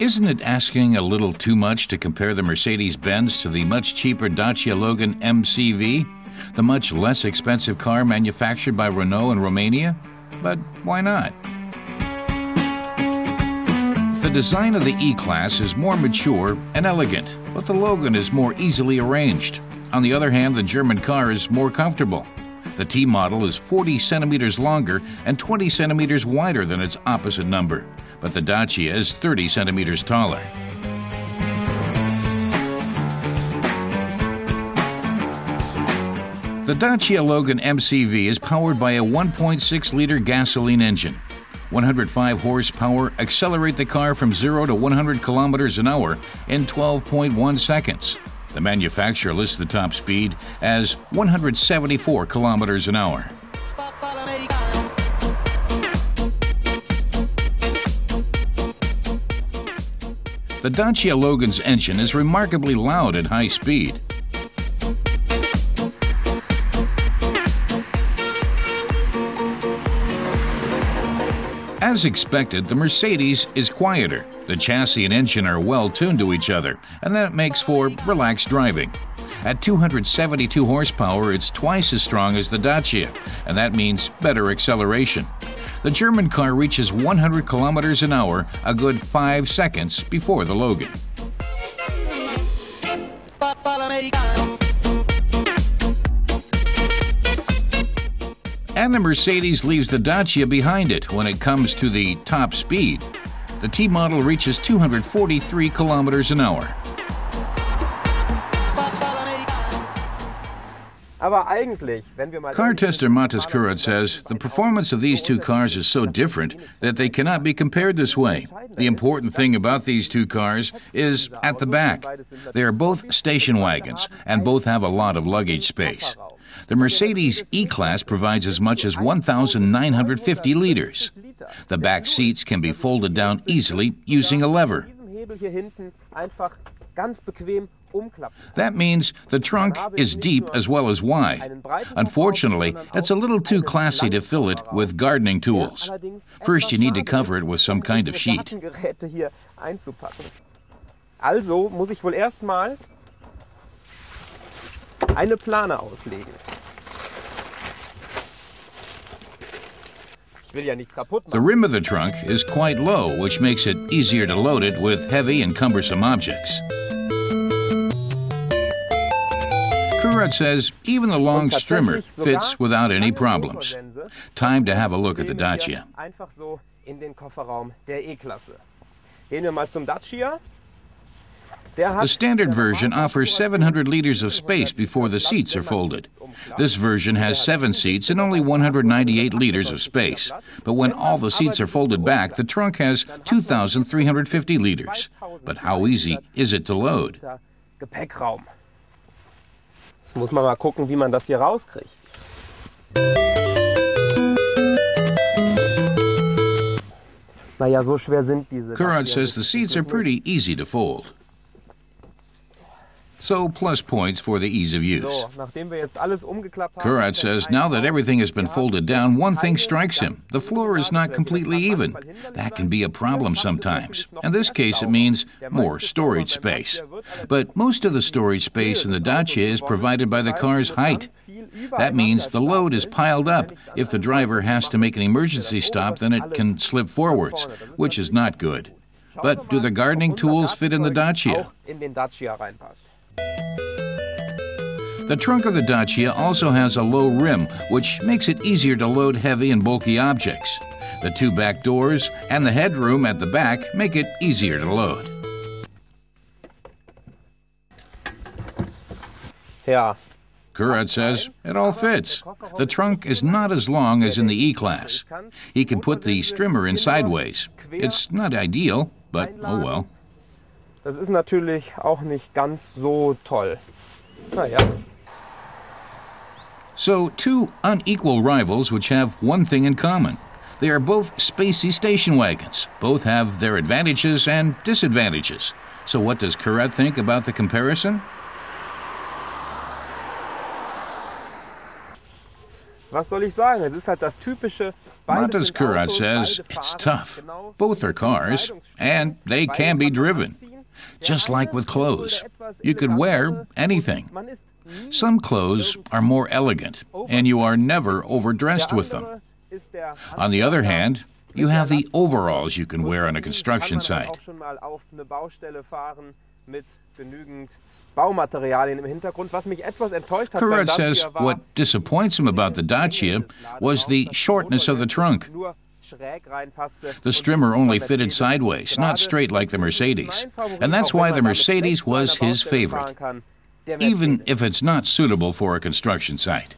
Isn't it asking a little too much to compare the Mercedes Benz to the much cheaper Dacia Logan MCV, the much less expensive car manufactured by Renault in Romania? But why not? The design of the E Class is more mature and elegant, but the Logan is more easily arranged. On the other hand, the German car is more comfortable. The T model is 40 centimeters longer and 20 centimeters wider than its opposite number, but the Dacia is 30 centimeters taller. The Dacia Logan MCV is powered by a 1.6 liter gasoline engine. 105 horsepower accelerate the car from 0 to 100 kilometers an hour in 12.1 seconds. The manufacturer lists the top speed as 174 kilometers an hour. The Dacia Logan's engine is remarkably loud at high speed. As expected, the Mercedes is quieter. The chassis and engine are well tuned to each other, and that makes for relaxed driving. At 272 horsepower, it's twice as strong as the Dacia, and that means better acceleration. The German car reaches 100 kilometers an hour a good 5 seconds before the Logan. And the Mercedes leaves the Dacia behind it when it comes to the top speed. The T model reaches 243 kilometers an hour. Car tester Matas Kurat says the performance of these two cars is so different that they cannot be compared this way. The important thing about these two cars is at the back. They are both station wagons and both have a lot of luggage space. The Mercedes E Class provides as much as 1,950 liters. The back seats can be folded down easily using a lever. That means the trunk is deep as well as wide. Unfortunately, it's a little too classy to fill it with gardening tools. First, you need to cover it with some kind of sheet. Also muss ich wohl erstmal eine Plane auslegen. The rim of the trunk is quite low, which makes it easier to load it with heavy and cumbersome objects. Kurat says even the long strimmer fits without any problems. Time to have a look at the Dacia. The standard version offers 700 liters of space before the seats are folded. This version has seven seats and only 198 liters of space. But when all the seats are folded back, the trunk has 2,350 liters. But how easy is it to load? Jetzt muss man mal gucken, wie man das hier rauskriegt. Naja, so schwer sind diese. Kurat says the seats are pretty easy to fold. So, plus points for the ease of use. Kurat says now that everything has been folded down, one thing strikes him. The floor is not completely even. That can be a problem sometimes. In this case, it means more storage space. But most of the storage space in the Dacia is provided by the car's height. That means the load is piled up. If the driver has to make an emergency stop, then it can slip forwards, which is not good. But do the gardening tools fit in the Dacia? The trunk of the Dacia also has a low rim, which makes it easier to load heavy and bulky objects. The two back doors and the headroom at the back make it easier to load. Yeah. Kurat says it all fits. The trunk is not as long as in the E Class. He can put the strimmer in sideways. It's not ideal, but oh well. Das ist natürlich auch nicht ganz so toll. Naja. So, two unequal rivals which have one thing in common. They are both spacey station wagons. Both have their advantages and disadvantages. So, what does Kurat think about the comparison? Was soll ich sagen? Es ist halt das typische. Montes Kurat says it's tough. Both are cars, and they can be driven. Just like with clothes, you could wear anything. Some clothes are more elegant, and you are never overdressed with them. On the other hand, you have the overalls you can wear on a construction site. Kurat says what disappoints him about the Dacia was the shortness of the trunk. The Strimmer only fitted sideways, not straight like the Mercedes. And that's why the Mercedes was his favorite, even if it's not suitable for a construction site.